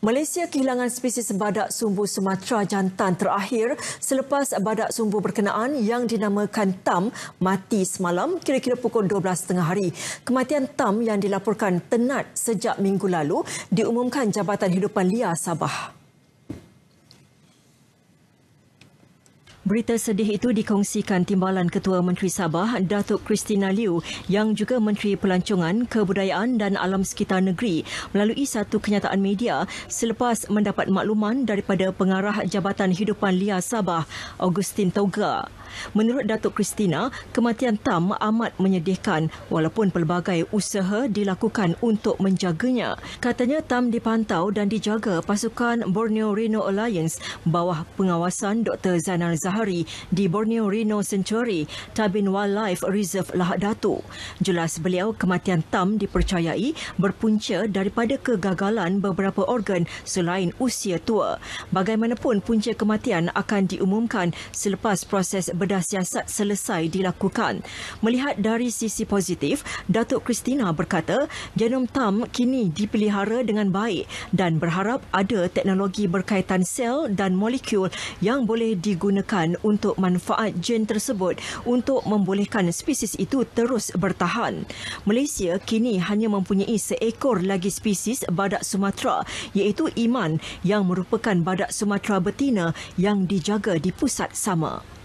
Malaysia kehilangan spesies badak sumbu Sumatera jantan terakhir selepas badak sumbu berkenaan yang dinamakan Tam mati semalam kira-kira pukul 12.30 hari. Kematian Tam yang dilaporkan tenat sejak minggu lalu diumumkan Jabatan Hidupan Liar Sabah. Berita sedih itu dikongsikan Timbalan Ketua Menteri Sabah, Datuk Christina Liu yang juga Menteri Pelancongan, Kebudayaan dan Alam Sekitar Negeri melalui satu kenyataan media selepas mendapat makluman daripada Pengarah Jabatan Hidupan Liar Sabah, Augustin Toga. Menurut Datuk Kristina, kematian Tam amat menyedihkan walaupun pelbagai usaha dilakukan untuk menjaganya. Katanya Tam dipantau dan dijaga pasukan Borneo Rhino Alliance bawah pengawasan Dr. Zainal Zahari di Borneo Rhino Sanctuary, Tabin Wildlife Reserve Lahad Datu. Jelas beliau kematian Tam dipercayai berpunca daripada kegagalan beberapa organ selain usia tua. Bagaimanapun punca kematian akan diumumkan selepas proses bedah siasat selesai dilakukan. Melihat dari sisi positif, Datuk Kristina berkata genom TAM kini dipelihara dengan baik dan berharap ada teknologi berkaitan sel dan molekul yang boleh digunakan untuk manfaat gen tersebut untuk membolehkan spesies itu terus bertahan. Malaysia kini hanya mempunyai seekor lagi spesies badak Sumatera iaitu Iman yang merupakan badak Sumatera betina yang dijaga di pusat sama.